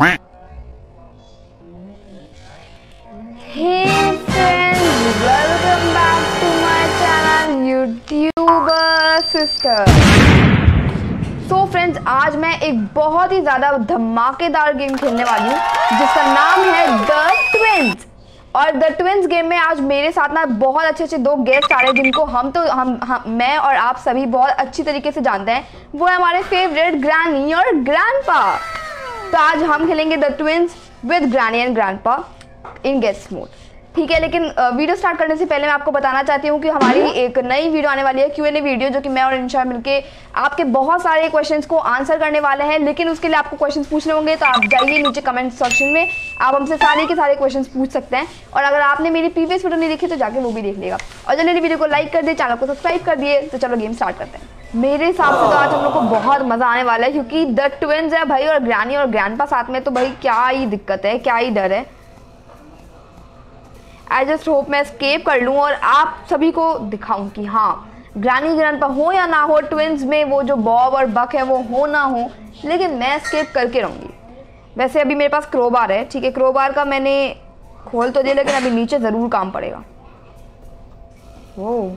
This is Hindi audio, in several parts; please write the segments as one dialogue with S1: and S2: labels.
S1: Hey friends, welcome back to my channel YouTuber Sister. So आज मैं एक बहुत ही ज़्यादा धमाकेदार गेम खेलने वाली हूँ जिसका नाम है द ट्विंस और द ट्विंस गेम में आज मेरे साथ ना बहुत अच्छे अच्छे दो गेस्ट आ रहे हैं जिनको हम तो हम, हम मैं और आप सभी बहुत अच्छी तरीके से जानते हैं। वो है हमारे फेवरेट ग्रैनी और ग्रैंडपा तो आज हम खेलेंगे the twins with granny and grandpa in guest mode ठीक है लेकिन वीडियो स्टार्ट करने से पहले मैं आपको बताना चाहती हूँ कि हमारी एक नई वीडियो आने वाली है क्यू एन ए वीडियो जो कि मैं और इंशा मिलके आपके बहुत सारे क्वेश्चंस को आंसर करने वाले हैं लेकिन उसके लिए आपको क्वेश्चंस पूछने होंगे तो आप जाइए नीचे कमेंट सेक्शन में आप हमसे सारे के सारे क्वेश्चंस पूछ सकते हैं। और अगर आपने मेरी प्रीवियस वीडियो नहीं देखी तो जाके वो भी देख लेगा। और जल्दी वीडियो को लाइक कर दिए चैनल को सब्सक्राइब कर दिए तो चलो गेम स्टार्ट करते हैं। मेरे हिसाब से तो आज हम लोग को बहुत मज़ा आने वाला है, क्योंकि द ट्विंस है भाई और ग्रैनी और ग्रैंड साथ में तो भाई क्या ही दिक्कत है, क्या ही डर है। आई जस्ट होप मैं स्केप कर लूँ और आप सभी को दिखाऊँ कि हाँ ग्रानी ग्रैंड हो या ना हो ट्विंस में वो जो बॉब और बक है वो हो ना हो, लेकिन मैं स्केप करके रहूँगी। वैसे अभी मेरे पास क्रोबार है, ठीक है क्रोबार का मैंने खोल तो दिया, लेकिन अभी नीचे ज़रूर काम पड़ेगा। ओ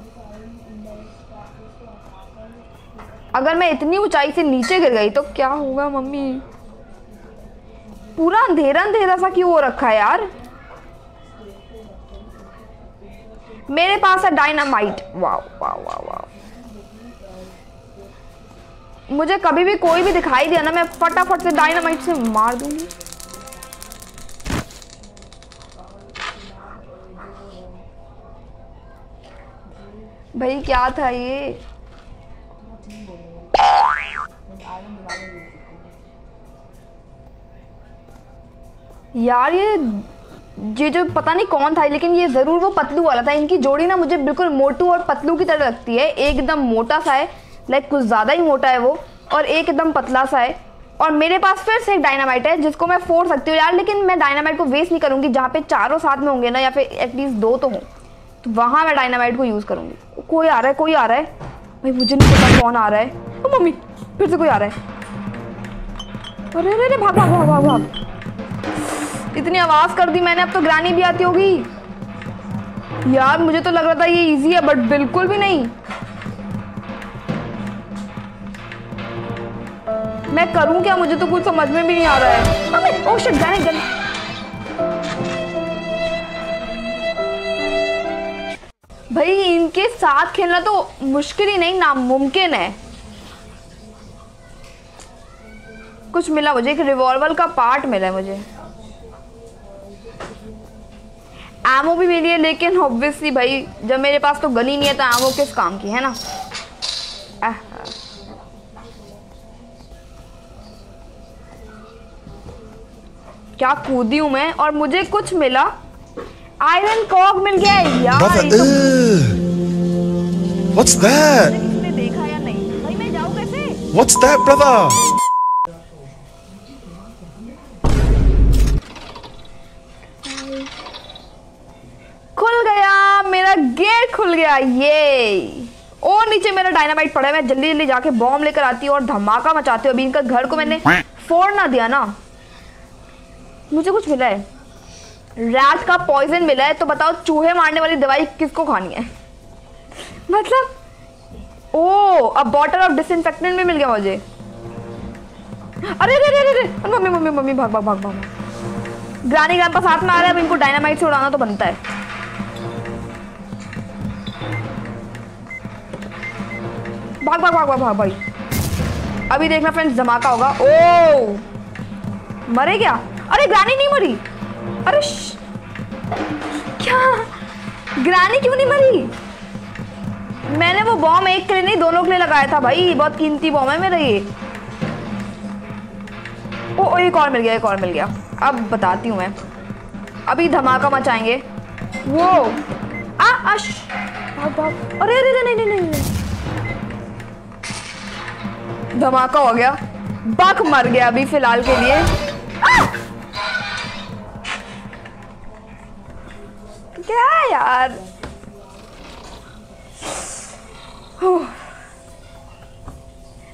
S1: अगर मैं इतनी ऊंचाई से नीचे गिर गई तो क्या होगा, मम्मी? पूरा अंधेरा अंधेरा सा क्यों हो रखा है यार? मेरे पास है dynamite. Wow wow wow wow. मुझे कभी भी कोई भी दिखाई दिया ना, मैं फटाफट से डायनामाइट से मार दूँगी। भाई, क्या था ये? यार, ये ये जो पता नहीं कौन था, लेकिन ये ज़रूर वो पतलू वाला था। इनकी जोड़ी ना मुझे बिल्कुल मोटू और पतलू की तरह लगती है। एकदम मोटा सा है लाइक कुछ ज़्यादा ही मोटा है वो, और एक एकदम पतला सा है। और मेरे पास फिर से एक डायनामाइट है, जिसको मैं फोड़ सकती हूँ यार, लेकिन मैं डायनामाइट को वेस्ट नहीं करूँगी, जहाँ पे चारों साथ में होंगे ना, या फिर एटलीस्ट दो तो हों। तो वहाँ मैं डायनामाइट को यूज़ करूँगी। कोई आ रहा है, कोई आ रहा है? भाई, मुझे नहीं पता कौन आ रहा है। मम्मी! फिर से कोई आ रहा है। अरे अरे अरे, भाग भाग भाग भाग भाग। इतनी आवाज़ कर दी मैंने, अब तो ग्रानी भी आती होगी। यार, मुझे तो लग रहा था ये इजी है बट बिल्कुल भी नहीं। मैं करूँ क्या? मुझे तो कुछ समझ में भी नहीं आ रहा है। ओह शिट गाने गन भाई, इनके साथ खेलना तो मुश्किल ही नहीं, नामुमकिन है। कुछ मिला मुझे एक रिवॉल्वर का पार्ट मिला है मुझे। एमओ भी मिली है लेकिन ऑब्वियसली भाई जब मेरे पास तो गन ही नहीं है तो एमओ किस काम की है ना? आह। क्या कूदी हूँ मैं? और मुझे कुछ मिला। आयरन कॉक मिल गया है यार। तो-? किसने देखा या नहीं? भाई मैं जाऊँ कैसे?
S2: What's that, brother?
S1: मेरा गेट खुल गया ये। और नीचे मेरा डायनामाइट पड़ा है मैं जल्दी जल्दी जाके बॉम्ब लेकर आती हूँ और धमाका मचाती हूँ। अभी इनका घर को मैंने फोड़ ना दिया ना। मुझे कुछ मिला है। रैट का पॉइजन मिला है तो बताओ चूहे मारने वाली दवाई किसको खानी है? मतलब ओ अब बॉटल ऑफ़ डिसइंफेक्टेंट भी मिल गया मुझे। अरे अरे अरे अरे मम्मी मम्मी मम्मी भाग भाग भाग भाग। ग्रानी ग्रैंपा साथ में आ रहा है अब इनको डायनामाइट से उड़ाना तो बनता है। भाग भाग भाग भाग भाग भाई। अभी देखना फ्रेंड्स धमाका होगा। ओ! मरे क्या? अरे ग्रानी नहीं मरी। अरे क्या? ग्रानी क्यों नहीं मरी? मैंने वो बॉम्ब एक के लिए नहीं दोनों के लिए लगाया था भाई। बहुत कीमती बॉम्ब है मेरा ये। ओ, ओ एक और मिल गया एक और मिल गया। अब बताती हूँ मैं। अभी धमाका मचाएँगे। वो! आ अश भाग भाग। अरे अरे नहीं नहीं नहीं, नहीं। धमाका हो गया। बक मर गया अभी फ़िलहाल के लिए! क्या यार?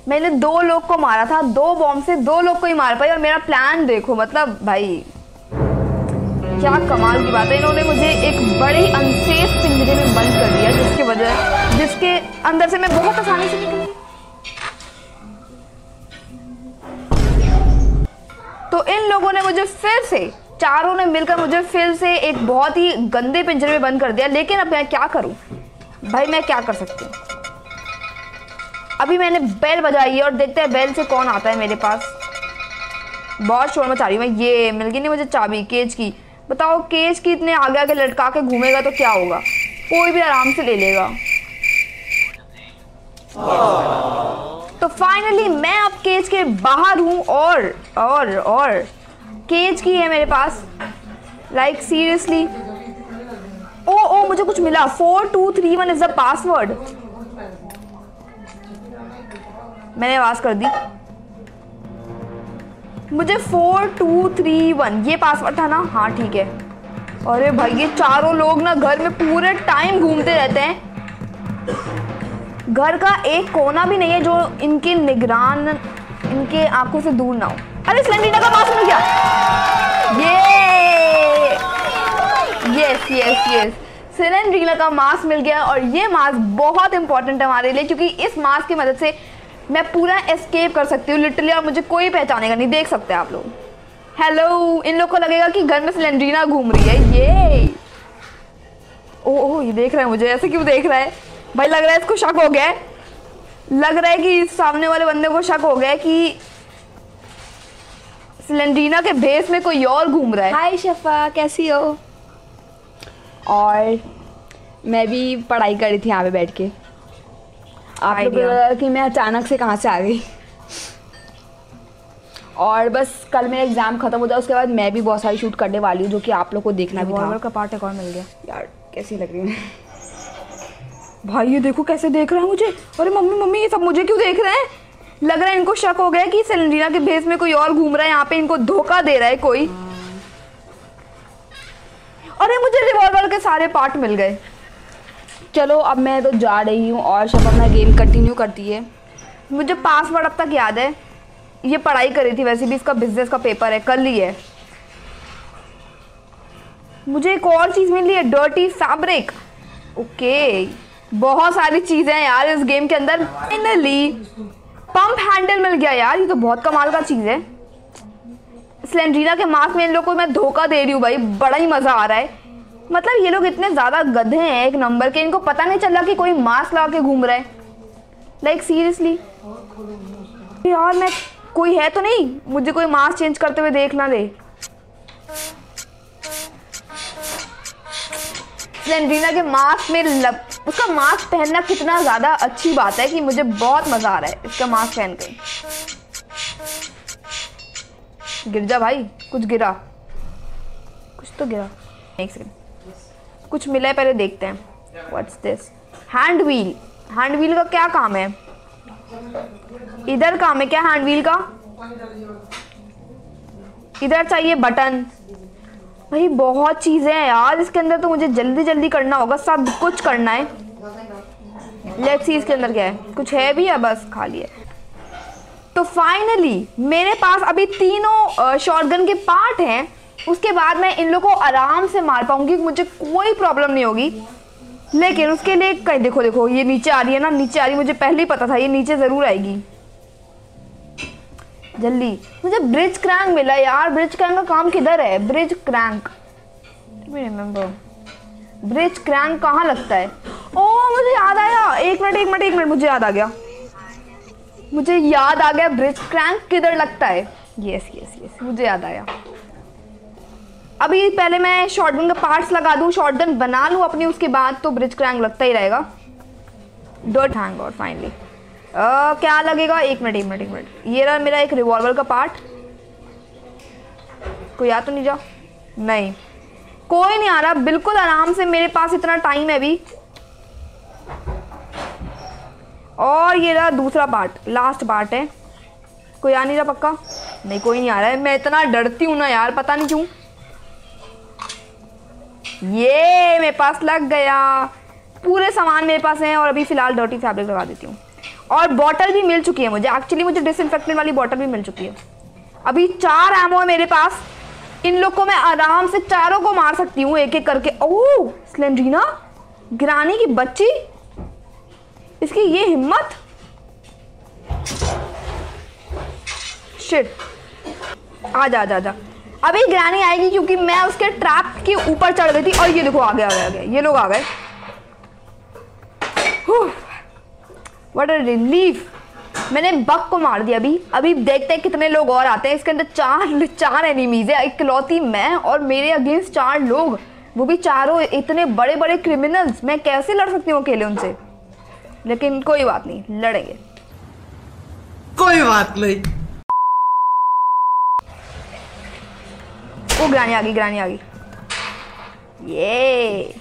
S1: मैंने दो लोग को मारा था, दो बॉम्ब से दो लोग को ही मार पाई और मेरा प्लान देखो मतलब भाई, क्या कमाल की बात है। इन्होंने मुझे एक बड़े अनसेफ पिंजरे में बंद कर दिया, जिसकी वजह जिसके अंदर से मैं बहुत आसानी से निकल तो इन लोगों ने मुझे फिर से, चारों ने मिलकर मुझे फिर से एक बहुत ही गंदे पिंजरे में बंद कर दिया। लेकिन अब मैं क्या करूँ? भाई, मैं क्या कर सकती हूँ? अभी मैंने बेल बजाई है और देखते हैं बेल से कौन आता है मेरे पास। बहुत शोर मचा रही हूँ मैं। ये मिल गई नहीं मुझे चाबी, केज की। बताओ, केज की इतने आगे आगे लटका के घूमेगा तो क्या होगा? कोई भी आराम से ले लेगा। तो फाइनली मैं अब केज के बाहर हूँ और और और केज की है मेरे पास। लाइक सीरियसली ओ ओ, मुझे कुछ मिला। Four two three one is the password मैंने आवाज़ कर दी। मुझे फोर टू थ्री वन ये पासवर्ड था ना? हाँ ठीक है। अरे भाई, ये चारों लोग ना घर में पूरे टाइम घूमते रहते हैं। घर का एक कोना भी नहीं है जो इनके निगरान, इनके आँखों से दूर ना हो। अरे सिलेंडर का मास्क मिल गया। ये यस यस यस सिलेंड्रीला का मास्क मिल गया और ये मास्क बहुत इंपॉर्टेंट है हमारे लिए क्योंकि इस मास्क की मदद से मैं पूरा एस्केप कर सकती हूँ लिटरली और मुझे कोई पहचानेगा नहीं, देख सकते आप लोग। हेलो इन लोग को लगेगा कि घर में सिलेंड्रीना घूम रही है। ये ओ ओ ये देख रहा है मुझे, ऐसे क्यों देख रहा है? भाई लग रहा है इसको शक हो गया है। लग रहा है कि सामने वाले बंदे को शक हो गया है कि सिलेंड्रीना के भेस में कोई और घूम रहा है।
S3: हाय शफा कैसी हो? और मैं भी पढ़ाई कर रही थी यहाँ पे बैठ के। आप लोग को मैं अचानक से कहाँ से आ गई। और बस कल मेरा एग्ज़ाम ख़त्म हो जाए उसके बाद मैं भी बहुत सारी शूट करने वाली हूँ जो कि आप लोग को देखना भी था।
S1: का पार्ट एक और मिल गया।
S3: यार कैसी लग रही है।
S1: भाई, ये देखो कैसे देख रहा है मुझे। अरे मम्मी मम्मी, ये सब मुझे क्यों देख रहे हैं? लग रहा है इनको शक हो गया कि सिलेंडरीना के भेस में कोई और घूम रहा है, यहाँ पे इनको धोखा दे रहा है कोई। अरे मुझे रिवॉल्वर के सारे पार्ट मिल गए।
S3: चलो, अब मैं तो जा रही हूँ और शफा अपना गेम कंटिन्यू करती है।
S1: मुझे पासवर्ड अब तक याद है। ये पढ़ाई करी थी, वैसे भी इसका बिज़नेस का पेपर है, कल ही है। मुझे एक और चीज़ मिली है डर्टी फैब्रिक ओके बहुत सारी चीज़ें हैं यार इस गेम के अंदर। फाइनली पंप हैंडल मिल गया यार ये तो बहुत कमाल का चीज़ है। सिलेंड्रीना के मास्क में इन लोग को मैं धोखा दे रही हूँ भाई बड़ा ही मज़ा आ रहा है। मतलब ये लोग इतने ज़्यादा गधे हैं एक नंबर के इनको पता नहीं चला कि कोई मास्क लगा के घूम रहा है। लाइक सीरियसली यार मैं कोई है तो नहीं? मुझे कोई मास्क चेंज करते हुए देख ना दे। सेंड्रीना के मास्क में लग, उसका मास्क पहनना कितना ज़्यादा अच्छी बात है कि मुझे बहुत मज़ा आ रहा है इसका मास्क पहन के। गिर जा भाई, कुछ गिरा। कुछ तो गिरा। एक सेकंड कुछ मिला है, पहले देखते हैं। What's this hand wheel hand wheel का क्या काम है? इधर काम है क्या हैंड व्हील का? इधर चाहिए बटन भाई, बहुत चीज़ें हैं यार। इसके अंदर तो मुझे जल्दी जल्दी करना होगा। सब कुछ करना है। लेट्स सी इसके अंदर क्या है। कुछ है भी या बस खाली है? तो फाइनली मेरे पास अभी तीनों शॉटगन के पार्ट हैं। उसके बाद मैं इन लोगों को आराम से मार पाऊँगी। मुझे कोई प्रॉब्लम नहीं होगी। लेकिन उसके लिए, कहीं देखो देखो, ये नीचे आ रही है ना। नीचे आ रही मुझे पहले ही पता था। ये नीचे ज़रूर आएगी। जल्दी। मुझे ब्रिज क्रैंक मिला यार। ब्रिज क्रैंक का काम किधर है? Bridge crank remember bridge crank कहाँ लगता है? ओ मुझे याद आया। एक मिनट एक मिनट एक मिनट। मुझे याद आ गया। मुझे याद आ गया ब्रिज क्रैंक किधर लगता है। यस यस यस मुझे याद आया। अभी पहले मैं शॉटगन का पार्ट्स लगा दूँ शॉटगन बना लूँ अपनी उसके बाद तो ब्रिज क्रैंक लगता ही रहेगा। डोट हैंग और फाइनली क्या लगेगा? एक मिनट एक मिनट एक मिनट। ये रहा मेरा एक रिवॉल्वर का पार्ट कोई आ तो नहीं जा? नहीं। कोई नहीं आ रहा। बिल्कुल आराम से मेरे पास इतना टाइम है अभी। और ये रहा दूसरा पार्ट लास्ट पार्ट है। कोई आ नहीं रहा पक्का? नहीं, कोई नहीं आ रहा है। मैं इतना डरती हूँ ना यार, पता नहीं क्यों। ये मेरे पास लग गया। पूरे सामान मेरे पास हैं और अभी फ़िलहाल डर्टी फैब्रिक लगा देती हूँ। और बॉटल भी मिल चुकी है मुझे। एक्चुअली मुझे डिसइंफेक्टेंट वाली बॉटल भी मिल चुकी है। अभी चार एमओ है मेरे पास। इन लोग को मैं आराम से चारों को मार सकती हूँ एक एक करके। ओह स्लेंड्रीना ग्रानी की बच्ची? इसकी ये हिम्मत? शिट आ जा जा जा। अभी ग्रानी आएगी क्योंकि मैं उसके ट्रैप के ऊपर चढ़ गई थी और ये देखो आ आ गया, आ गया। ये लोग आ गए। व्हाट अ रिलीफ मैंने बक को मार दिया अभी। अभी देखते हैं कितने लोग और आते हैं। इसके अंदर चार चार एनिमीज है। इकलौती मैं और मेरे अगेंस्ट चार लोग। वो भी चारों इतने बड़े बड़े क्रिमिनल्स मैं कैसे लड़ सकती हूँ अकेले उनसे? लेकिन कोई बात नहीं लड़ेंगे।
S4: कोई बात नहीं।
S1: वो ग्रानी आ गई ग्रानी आ गई। ये।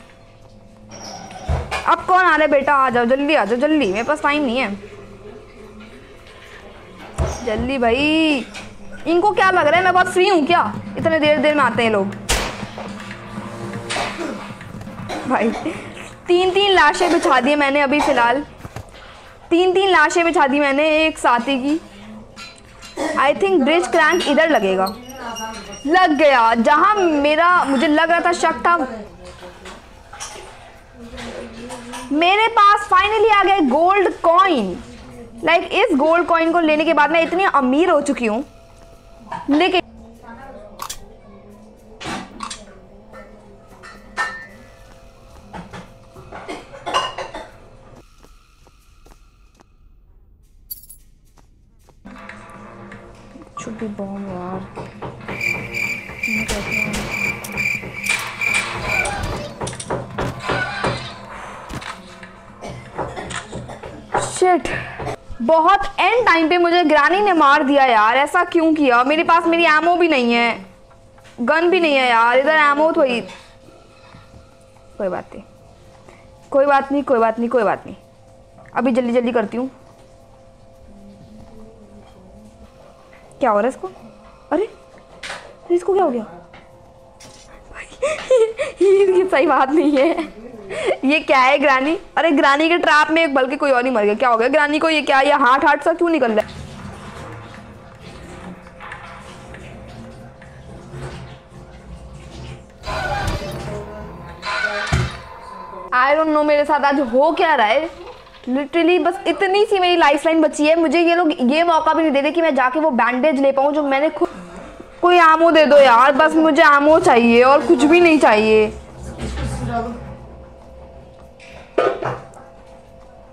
S1: अब कौन आ रहा है बेटा? आ जाओ जल्दी, आ जाओ जल्दी। मेरे पास टाइम नहीं है। जल्दी भाई। इनको क्या लग रहा है? मैं बहुत फ्री हूँ क्या? इतने देर देर में आते हैं लोग। भाई, तीन तीन लाशें बिछा दी मैंने अभी फ़िलहाल। तीन तीन लाशें बिछा दी मैंने एक साथी की। आई थिंक ब्रिज क्रैंक इधर लगेगा। लग गया। जहाँ मेरा, मुझे लग रहा था शक था मेरे पास फाइनली आ गए गोल्ड कॉइन लाइक इस गोल्ड कॉइन को लेने के बाद मैं इतनी अमीर हो चुकी हूँ। लेकिन बहुत एंड टाइम पे मुझे ग्रानी ने मार दिया यार, ऐसा क्यों किया? मेरे पास मेरी एमओ भी नहीं है। गन भी नहीं है यार, इधर एमओ थोड़ी। कोई बात नहीं। कोई बात नहीं, कोई बात नहीं, कोई बात नहीं। अभी जल्दी जल्दी करती हूँ। क्या हो रहा है इसको? अरे अरे इसको क्या हो गया? ये सही बात नहीं है। ये क्या है ग्रानी? अरे ग्रानी के ट्रैप में एक, बल्कि कोई और नहीं मर गया। क्या हो गया ग्रानी को? ये क्या, ये हार्ट हार्ट सा क्यों निकल रहा है? आई डोंट नो मेरे साथ आज हो क्या रहा है। लिटरली बस इतनी सी मेरी लाइफ लाइन बची है। मुझे ये लोग ये मौका भी नहीं दे रहे कि मैं जाके वो बैंडेज ले पाऊँ जो मैंने खुद कोई आमो दे दो यार, बस मुझे आमो चाहिए और कुछ भी नहीं चाहिए।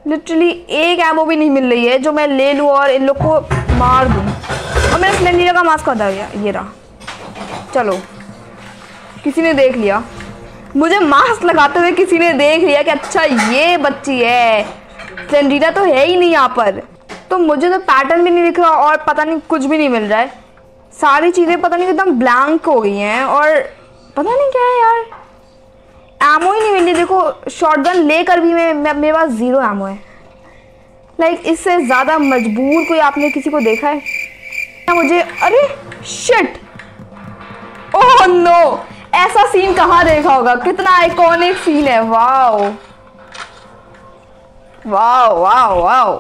S1: लिटरली एक एमो भी नहीं मिल रही है जो मैं ले लूँ और इन लोग को मार दूँ। और मेरा स्लेंडर का मास्क होता गया ये रहा। चलो, किसी ने देख लिया। मुझे मास्क लगाते हुए किसी ने देख लिया कि अच्छा ये बच्ची है। स्लेंडीना तो है ही नहीं यहाँ पर। तो मुझे तो पैटर्न भी नहीं दिख रहा और पता नहीं कुछ भी नहीं मिल रहा है। सारी चीज़ें पता नहीं एकदम ब्लैंक हो गई हैं और पता नहीं क्या है यार। एमओ ही नहीं मिली देखो शॉटगन लेकर भी मैं, मेरे पास ज़ीरो एमओ है। लाइक like, इससे ज़्यादा मजबूर कोई आपने किसी को देखा है? मुझे अरे शिट ओह नो ऐसा सीन कहाँ देखा होगा? कितना आइकॉनिक सीन है वाओ वाओ वाओ वाओ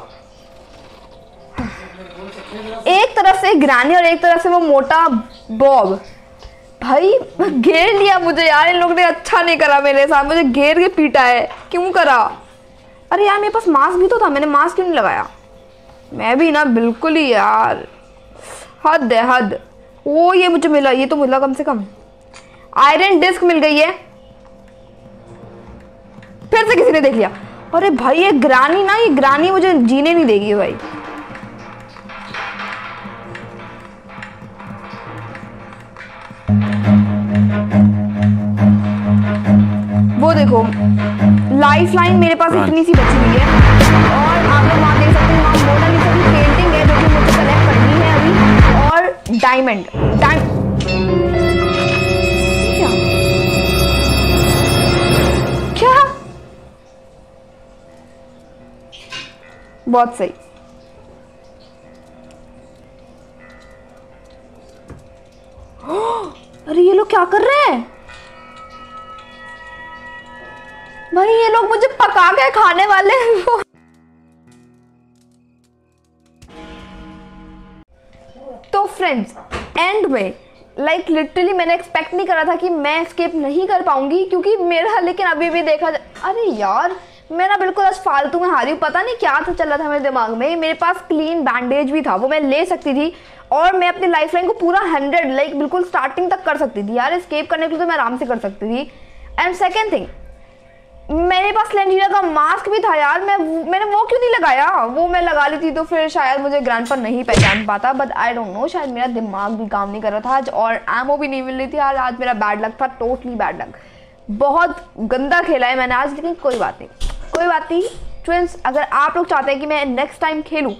S1: एक तरफ़ से ग्रानी और एक तरफ़ से वो मोटा बॉब। भाई घेर लिया मुझे यार, इन लोगों ने अच्छा नहीं करा मेरे साथ। मुझे घेर के पीटा है। क्यों करा? अरे यार, मेरे पास मास्क भी तो था, मैंने मास्क क्यों नहीं लगाया? मैं भी ना, बिल्कुल ही यार। हद है, हद। ओ, ये मुझे मिला, ये तो मिला कम से कम। आयरन डिस्क मिल गई है। फिर से किसी ने देख लिया। अरे भाई, ये ग्रानी ना, ये ग्रानी मुझे जीने नहीं देगी भाई। लाइन मेरे पास इतनी सी बची हुई है। और आप लोग वहाँ देख सकते हैं वहाँ मोनालिसा की पेंटिंग है जो कि मुझे कलेक्ट करनी है अभी और डायमंड डायमंड क्या? बहुत सही। है खाने वाले वो। तो फ्रेंड्स एंड में लाइक like, लिटरली मैंने एक्सपेक्ट नहीं करा था कि मैं स्किप नहीं कर पाऊँगी क्योंकि मेरा लेकिन अभी भी देखा अरे यार मैं ना बिल्कुल आज फालतू में हारी हूँ। पता नहीं क्या था चल रहा था मेरे दिमाग में। मेरे पास क्लीन बैंडेज भी था वो मैं ले सकती थी और मैं अपनी लाइफ लाइन को पूरा हंड्रेड लाइक बिल्कुल स्टार्टिंग तक कर सकती थी। यार स्केप करने के लिए तो मैं आराम से कर सकती थी। एंड सेकेंड थिंग मेरे पास लेंडीना का मास्क भी था यार, मैं मैंने वो क्यों नहीं लगाया? वो मैं लगा ली थी तो फिर शायद मुझे ग्रैंड पर नहीं पहचान पाता बट आई डोंट नो शायद मेरा दिमाग भी काम नहीं कर रहा था आज, और एमओ भी नहीं मिल रही थी यार आज मेरा बैड लक था टोटली बैड लक बहुत गंदा खेला है मैंने आज, लेकिन कोई बात नहीं। कोई बात नहीं ट्विंस अगर आप लोग चाहते हैं कि मैं नेक्स्ट टाइम खेलूँ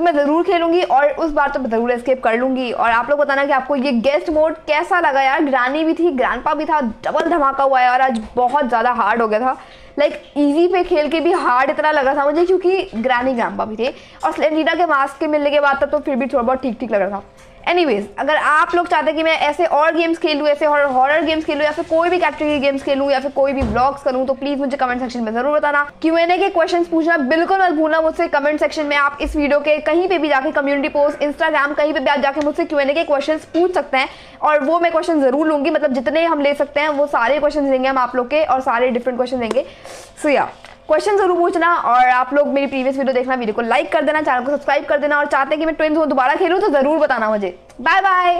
S1: तो मैं ज़रूर खेलूँगी और उस बार तो मैं ज़रूर एस्केप कर लूँगी। और आप लोग बताना कि आपको ये गेस्ट मोड कैसा लगा यार? ग्रानी भी थी ग्रैंडपा भी था डबल धमाका हुआ और आज बहुत ज़्यादा हार्ड हो गया था। लाइक like, इजी पे खेल के भी हार्ड इतना लगा था मुझे क्योंकि ग्रानी ग्रैंडपा भी थे। और स्लेंडीना के मास्क के मिलने के बाद तक तो फिर भी थोड़ा बहुत ठीक ठीक लग रहा था। एनीवेज अगर आप लोग चाहते हैं कि मैं ऐसे और गेम्स खेलूँ, ऐसे हॉरर गेम्स खेलूँ, या फिर कोई भी कैटेगरी गेम्स खेलूँ, या फिर कोई भी ब्लॉग्स करूँ तो प्लीज़ मुझे कमेंट सेक्शन में ज़रूर बताना। क्यू एन ए के क्वेश्चन पूछना बिल्कुल मत भूलना मुझसे कमेंट सेक्शन में आप इस वीडियो के कहीं पर भी जाकर कम्युनिटी पोस्ट इंस्टाग्राम कहीं पर भी आप जाकर मुझसे क्यू एन ए के क्वेश्चन पूछ सकते हैं, और वो मैं क्वेश्चन ज़रूर लूँगी। मतलब जितने हम ले सकते हैं, वो सारे क्वेश्चन देंगे हम आप लोग के, और सारे डिफरेंट क्वेश्चन देंगे सो या क्वेश्चन ज़रूर पूछना और आप लोग मेरी प्रीवियस वीडियो देखना, वीडियो को लाइक कर देना, चैनल को सब्सक्राइब कर देना और चाहते हैं कि मैं ट्विंस दोबारा खेलूँ तो ज़रूर बताना मुझे। Bye bye